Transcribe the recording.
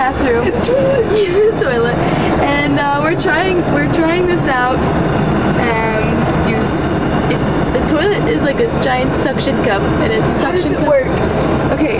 bathroom. use the toilet. And uh, we're trying we're trying this out. Um, you, it, the toilet is like a giant suction cup, and it's How does suction it cup. work? Okay,